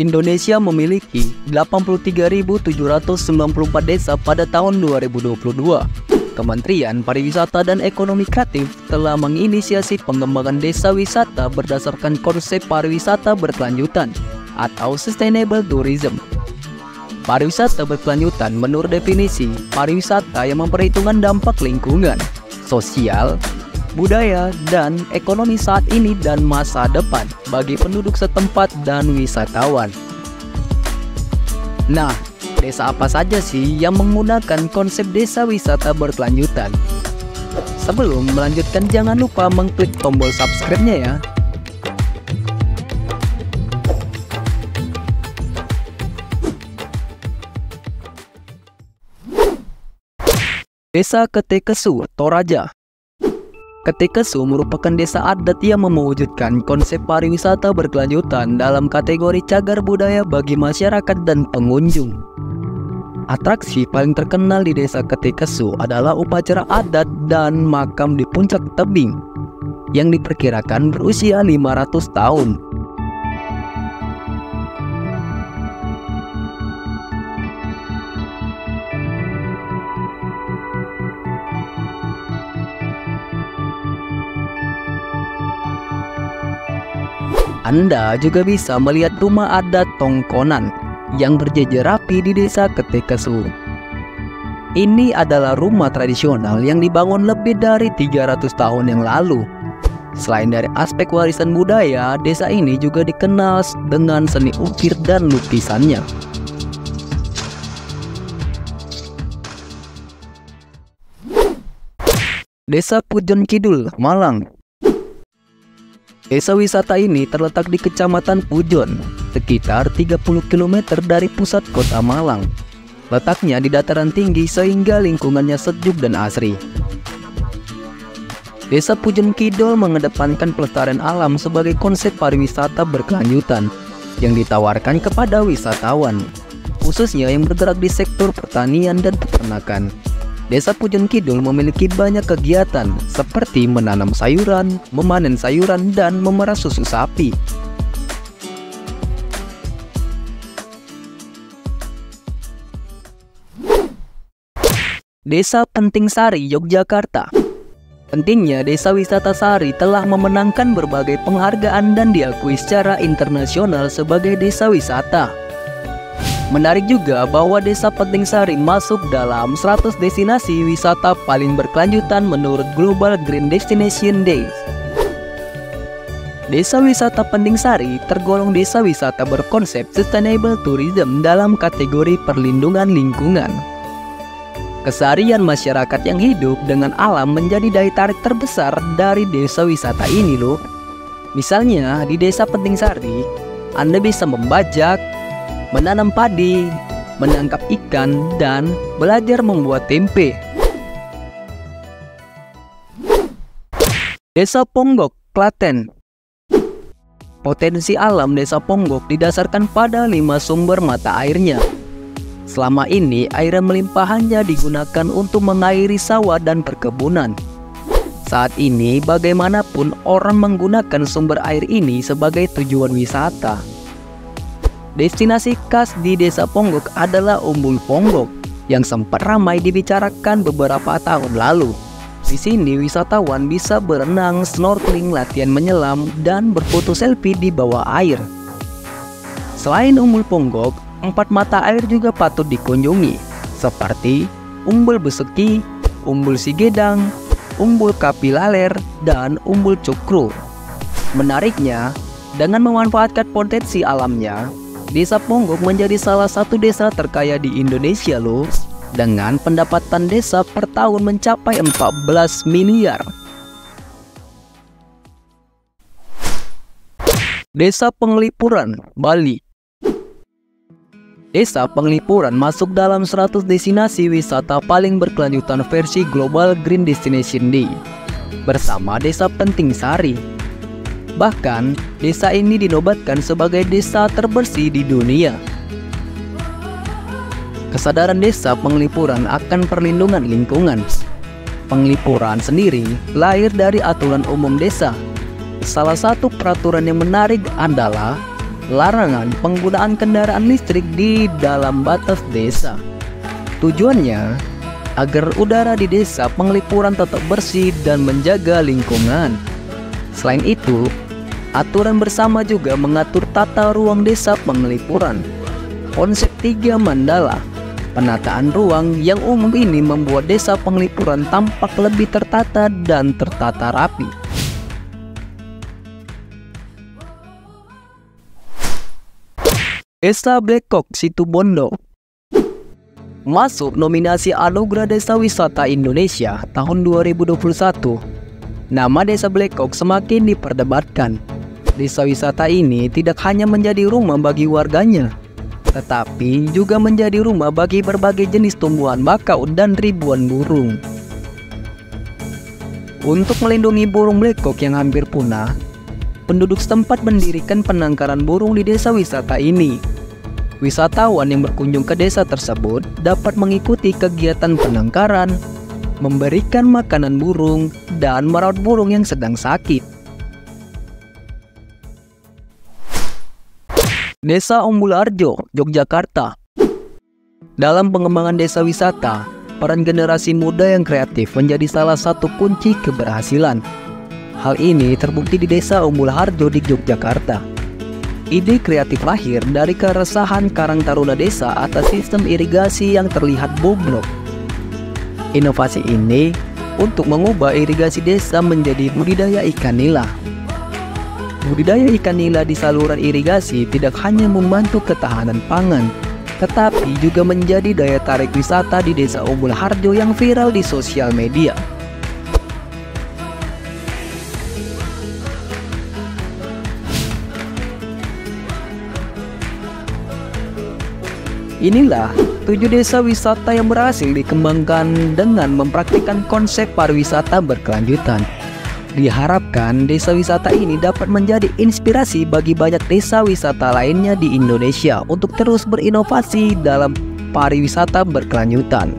Indonesia memiliki 83.794 desa pada tahun 2022. Kementerian Pariwisata dan Ekonomi Kreatif telah menginisiasi pengembangan desa wisata berdasarkan konsep pariwisata berkelanjutan atau sustainable tourism. Pariwisata berkelanjutan menurut definisi pariwisata yang memperhitungkan dampak lingkungan, sosial, budaya, dan ekonomi saat ini dan masa depan bagi penduduk setempat dan wisatawan. Nah, desa apa saja sih yang menggunakan konsep desa wisata berkelanjutan? Sebelum melanjutkan jangan lupa mengklik tombol subscribe-nya ya. Desa Ketekesu, Toraja Ketekesu merupakan desa adat yang mewujudkan konsep pariwisata berkelanjutan dalam kategori cagar budaya bagi masyarakat dan pengunjung. Atraksi paling terkenal di desa Ketekesu adalah upacara adat dan makam di puncak tebing yang diperkirakan berusia 500 tahun. Anda juga bisa melihat rumah adat Tongkonan yang berjejer rapi di desa Ketekesu. Ini adalah rumah tradisional yang dibangun lebih dari 300 tahun yang lalu. Selain dari aspek warisan budaya, desa ini juga dikenal dengan seni ukir dan lukisannya. Desa Pujon Kidul, Malang Desa wisata ini terletak di Kecamatan Pujon, sekitar 30 km dari pusat kota Malang. Letaknya di dataran tinggi sehingga lingkungannya sejuk dan asri. Desa Pujon Kidul mengedepankan pelestarian alam sebagai konsep pariwisata berkelanjutan yang ditawarkan kepada wisatawan, khususnya yang bergerak di sektor pertanian dan peternakan. Desa Pujon Kidul memiliki banyak kegiatan seperti menanam sayuran, memanen sayuran, dan memerah susu sapi. Desa Penting Sari, Yogyakarta Pentingnya Desa Wisata Sari telah memenangkan berbagai penghargaan dan diakui secara internasional sebagai desa wisata. Menarik juga bahwa Desa Penting Sari masuk dalam 100 destinasi wisata paling berkelanjutan menurut Global Green Destination Days. Desa wisata Penting Sari tergolong desa wisata berkonsep sustainable tourism dalam kategori perlindungan lingkungan. Keseharian masyarakat yang hidup dengan alam menjadi daya tarik terbesar dari desa wisata ini loh. Misalnya di Desa Penting Sari, Anda bisa membajak, menanam padi, menangkap ikan, dan belajar membuat tempe. Desa Ponggok, Klaten Potensi alam Desa Ponggok didasarkan pada lima sumber mata airnya. Selama ini, air yang melimpah hanya digunakan untuk mengairi sawah dan perkebunan. Saat ini, bagaimanapun orang menggunakan sumber air ini sebagai tujuan wisata. Destinasi khas di Desa Ponggok adalah Umbul Ponggok yang sempat ramai dibicarakan beberapa tahun lalu. Di sini wisatawan bisa berenang, snorkeling, latihan menyelam, dan berfoto selfie di bawah air. Selain Umbul Ponggok, empat mata air juga patut dikunjungi, seperti Umbul Beseki, Umbul Sigedang, Umbul Kapilaler, dan Umbul Cukru. Menariknya, dengan memanfaatkan potensi alamnya, Desa Ponggok menjadi salah satu desa terkaya di Indonesia loh dengan pendapatan desa per tahun mencapai 14 miliar. Desa Penglipuran, Bali. Desa Penglipuran masuk dalam 100 destinasi wisata paling berkelanjutan versi Global Green Destination Day bersama Desa Penting Sari Bahkan, desa ini dinobatkan sebagai desa terbersih di dunia. Kesadaran desa penglipuran akan perlindungan lingkungan. Penglipuran sendiri lahir dari aturan umum desa. Salah satu peraturan yang menarik adalah larangan penggunaan kendaraan listrik di dalam batas desa. Tujuannya agar udara di desa Penglipuran tetap bersih dan menjaga lingkungan. Selain itu, aturan bersama juga mengatur tata ruang desa Penglipuran. Konsep tiga mandala Penataan ruang yang umum ini membuat desa Penglipuran tampak lebih tertata dan tertata rapi. Desa Blackcock Situbondo Masuk nominasi Anugerah Desa Wisata Indonesia tahun 2021 Nama Desa Blackcock semakin diperdebatkan Desa wisata ini tidak hanya menjadi rumah bagi warganya tetapi juga menjadi rumah bagi berbagai jenis tumbuhan bakau dan ribuan burung. Untuk melindungi burung blekok yang hampir punah, penduduk setempat mendirikan penangkaran burung di desa wisata ini. Wisatawan yang berkunjung ke desa tersebut dapat mengikuti kegiatan penangkaran, memberikan makanan burung, dan merawat burung yang sedang sakit. Desa Ombularjo, Yogyakarta. Dalam pengembangan desa wisata, peran generasi muda yang kreatif menjadi salah satu kunci keberhasilan. Hal ini terbukti di Desa Umbul Harjo di Yogyakarta. Ide kreatif lahir dari keresahan Karang Taruna Desa atas sistem irigasi yang terlihat bobrok. Inovasi ini untuk mengubah irigasi desa menjadi budidaya ikan nila Budidaya ikan nila di saluran irigasi tidak hanya membantu ketahanan pangan, tetapi juga menjadi daya tarik wisata di desa Umbul Harjo yang viral di sosial media. Inilah tujuh desa wisata yang berhasil dikembangkan dengan mempraktikkan konsep pariwisata berkelanjutan. Diharapkan desa wisata ini dapat menjadi inspirasi bagi banyak desa wisata lainnya di Indonesia untuk terus berinovasi dalam pariwisata berkelanjutan.